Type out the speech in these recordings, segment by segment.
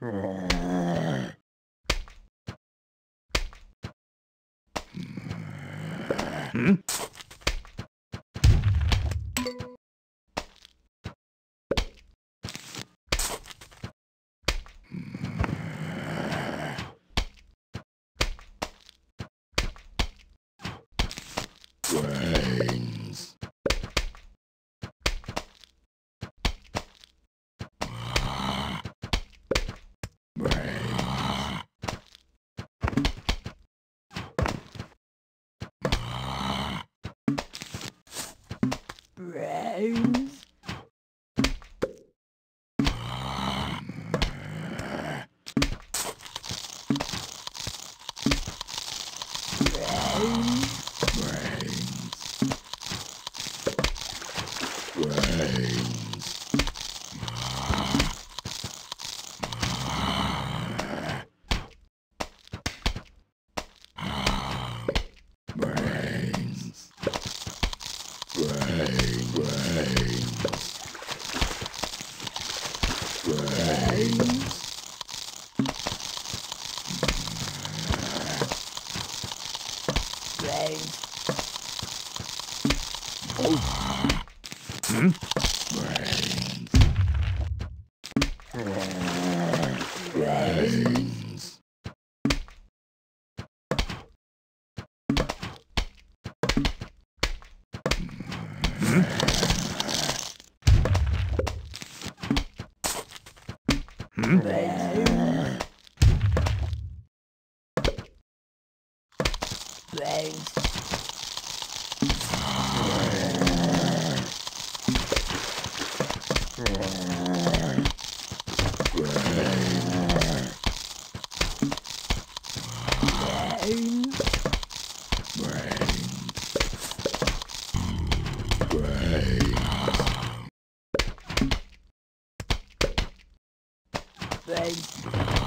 Hmm? brown. Amen. Yeah. thing.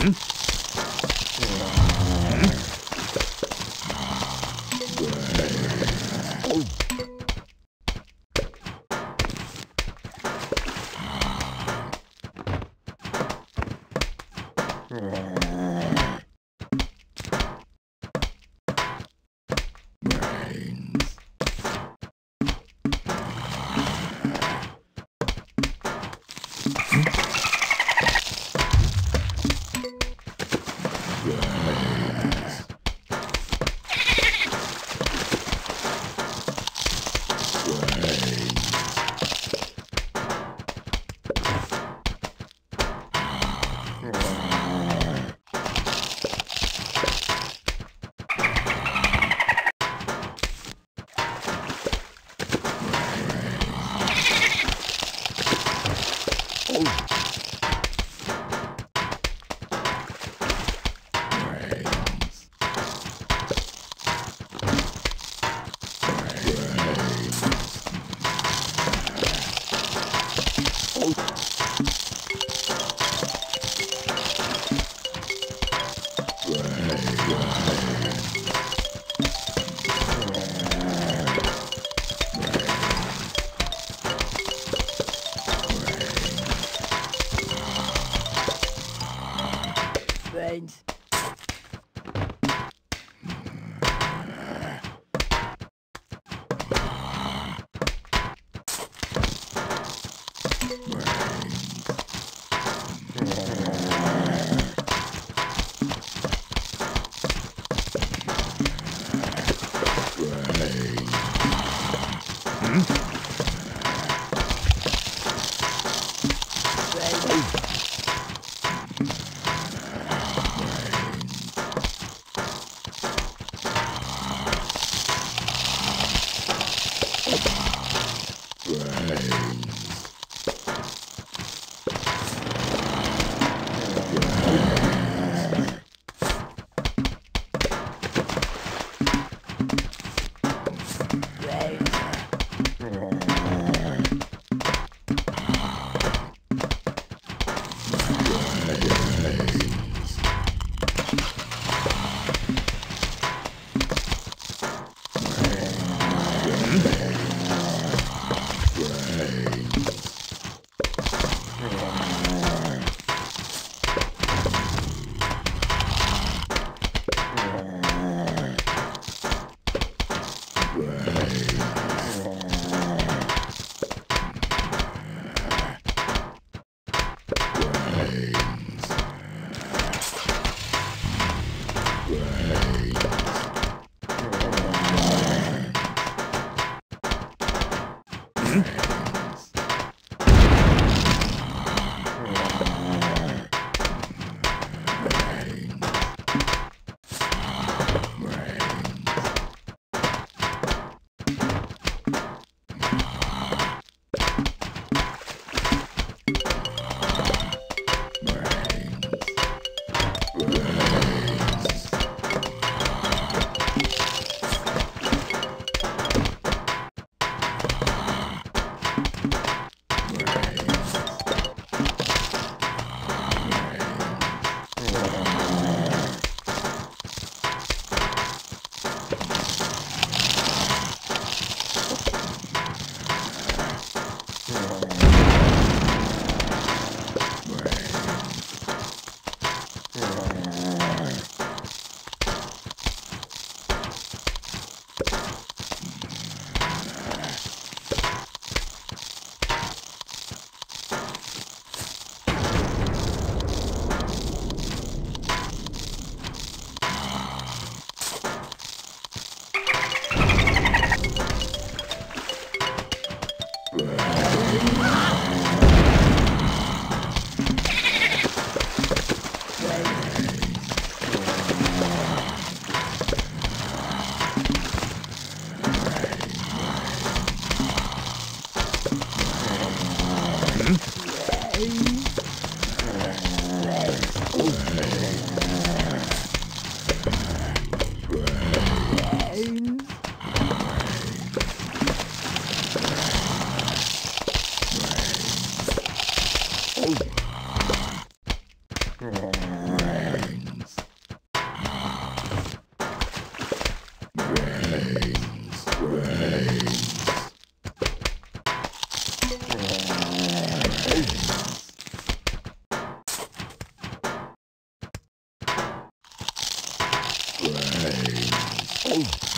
Mm-hmm. Hey. Brains, brains,